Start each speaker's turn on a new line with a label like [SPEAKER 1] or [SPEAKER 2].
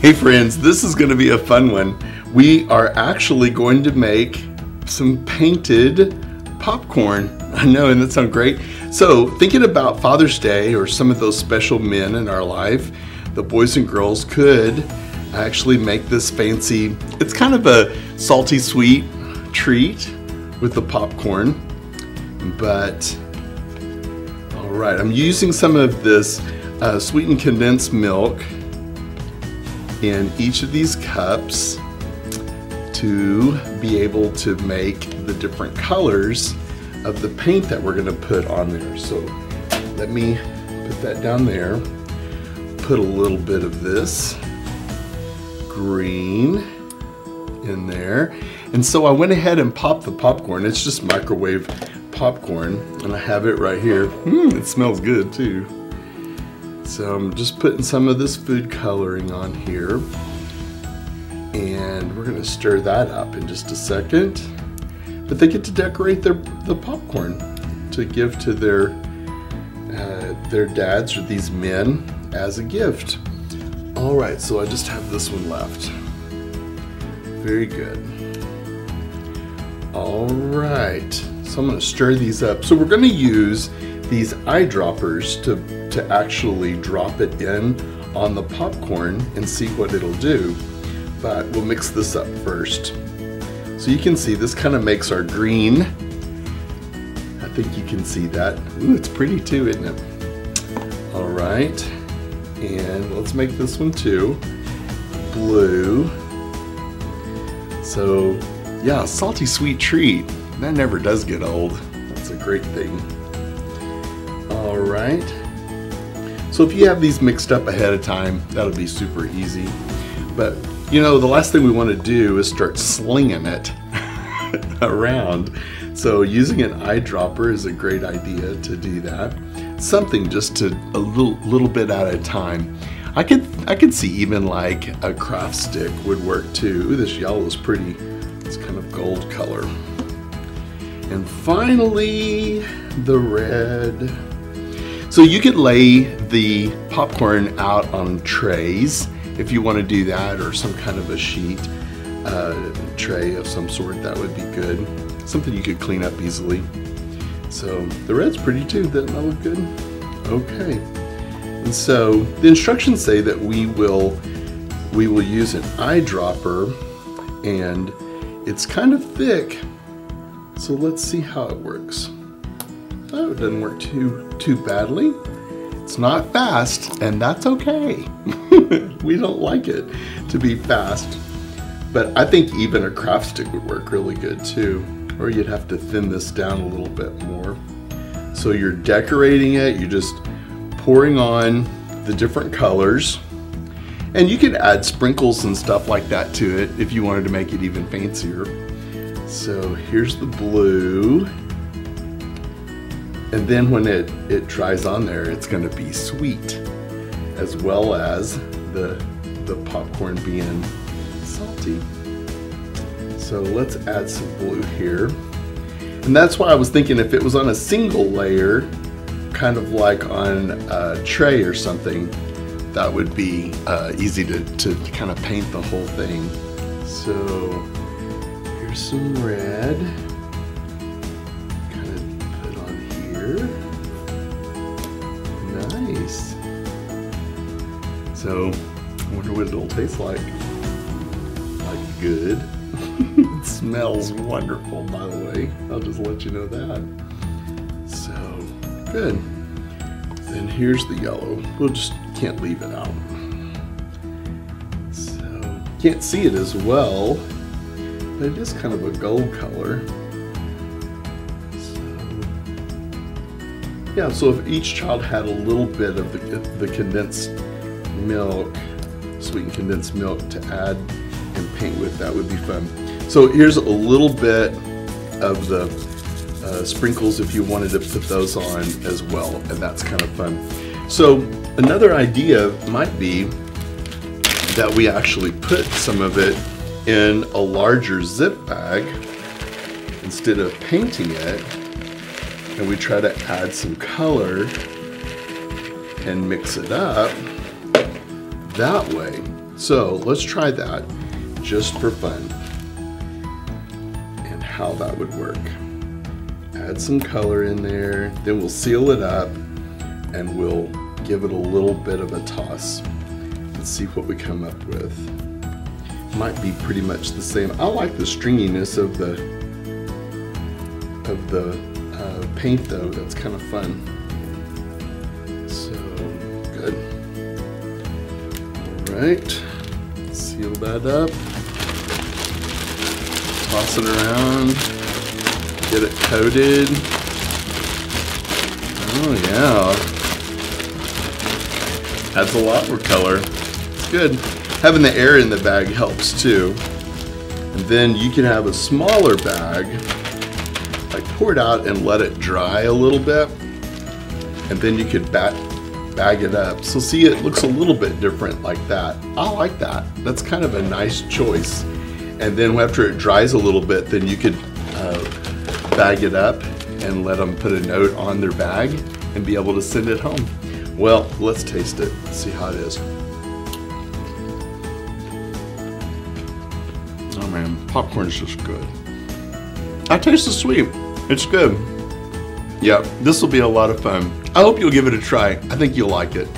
[SPEAKER 1] Hey friends, this is going to be a fun one. We are actually going to make some painted popcorn. I know, and that sounds great. So, thinking about Father's Day or some of those special men in our life, the boys and girls could actually make this fancy, it's kind of a salty sweet treat with the popcorn. But, all right, I'm using some of this uh, sweetened condensed milk in each of these cups to be able to make the different colors of the paint that we're gonna put on there. So let me put that down there. Put a little bit of this green in there. And so I went ahead and popped the popcorn. It's just microwave popcorn and I have it right here. Mmm, it smells good too. So I'm just putting some of this food coloring on here. And we're gonna stir that up in just a second. But they get to decorate their the popcorn to give to their uh, their dads or these men as a gift. All right, so I just have this one left. Very good. All right, so I'm gonna stir these up. So we're gonna use these eyedroppers to to actually drop it in on the popcorn and see what it'll do. But we'll mix this up first. So you can see this kind of makes our green. I think you can see that. Ooh, it's pretty too, isn't it? All right, and let's make this one too. Blue. So yeah, salty sweet treat. That never does get old. That's a great thing. Right. So if you have these mixed up ahead of time, that'll be super easy. But you know, the last thing we want to do is start slinging it around. So using an eyedropper is a great idea to do that. Something just to a little little bit at a time. I could I could see even like a craft stick would work too. This yellow is pretty. It's kind of gold color. And finally, the red. So you could lay the popcorn out on trays if you want to do that or some kind of a sheet uh, tray of some sort that would be good. Something you could clean up easily. So the red's pretty too doesn't that look good? Okay. And so the instructions say that we will we will use an eyedropper and it's kind of thick. So let's see how it works oh it doesn't work too too badly it's not fast, and that's okay. we don't like it to be fast. But I think even a craft stick would work really good too. Or you'd have to thin this down a little bit more. So you're decorating it, you're just pouring on the different colors. And you could add sprinkles and stuff like that to it if you wanted to make it even fancier. So here's the blue. And then when it, it dries on there, it's gonna be sweet, as well as the, the popcorn being salty. So let's add some blue here. And that's why I was thinking if it was on a single layer, kind of like on a tray or something, that would be uh, easy to, to kind of paint the whole thing. So here's some red. Nice. So, I wonder what it'll taste like. Like good. it smells wonderful, by the way. I'll just let you know that. So, good. Then here's the yellow. We'll just can't leave it out. So, can't see it as well, but it is kind of a gold color. Yeah, so if each child had a little bit of the, the condensed milk, sweetened condensed milk to add and paint with, that would be fun. So here's a little bit of the uh, sprinkles if you wanted to put those on as well, and that's kind of fun. So another idea might be that we actually put some of it in a larger zip bag instead of painting it and we try to add some color and mix it up that way. So let's try that just for fun and how that would work. Add some color in there, then we'll seal it up and we'll give it a little bit of a toss and see what we come up with. Might be pretty much the same. I like the stringiness of the of the paint though. That's kind of fun. So good. All right, seal that up. Toss it around. Get it coated. Oh yeah. Adds a lot more color. It's good. Having the air in the bag helps too. And then you can have a smaller bag, pour it out and let it dry a little bit. And then you could bat, bag it up. So see, it looks a little bit different like that. I like that. That's kind of a nice choice. And then after it dries a little bit, then you could uh, bag it up and let them put a note on their bag and be able to send it home. Well, let's taste it, see how it is. Oh man, popcorn's just good. I taste the sweet. It's good. Yeah, this will be a lot of fun. I hope you'll give it a try. I think you'll like it.